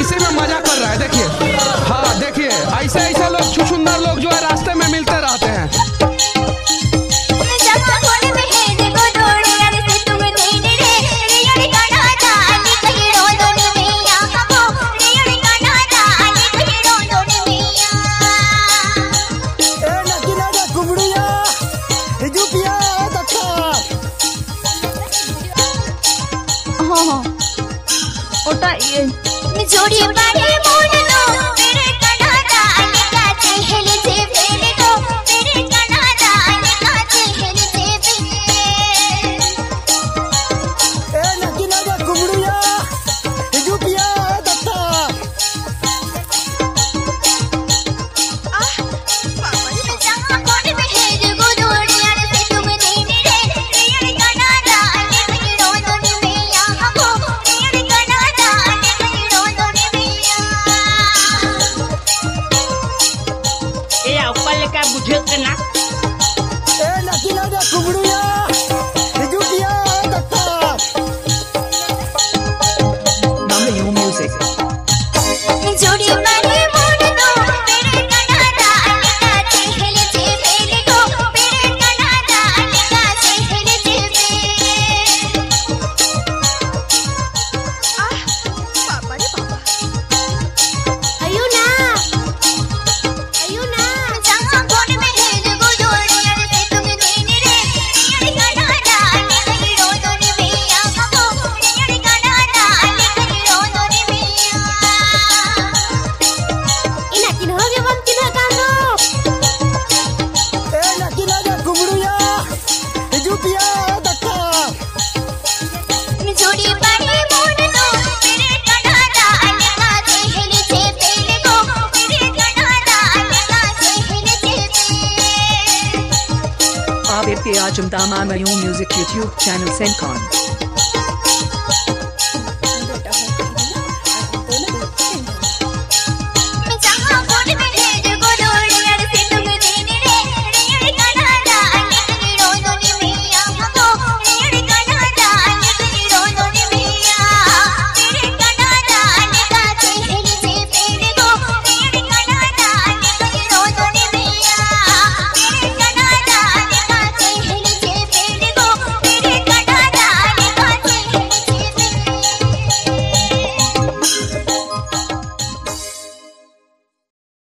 इसी में मज़ा कर रहा है देखिए। हाँ देखिए ऐसे ऐसे लोग छुप जोडी बाटे मोड के आज दामा मयूर म्यूज़िक यूट्यूब चैनल सेंकॉन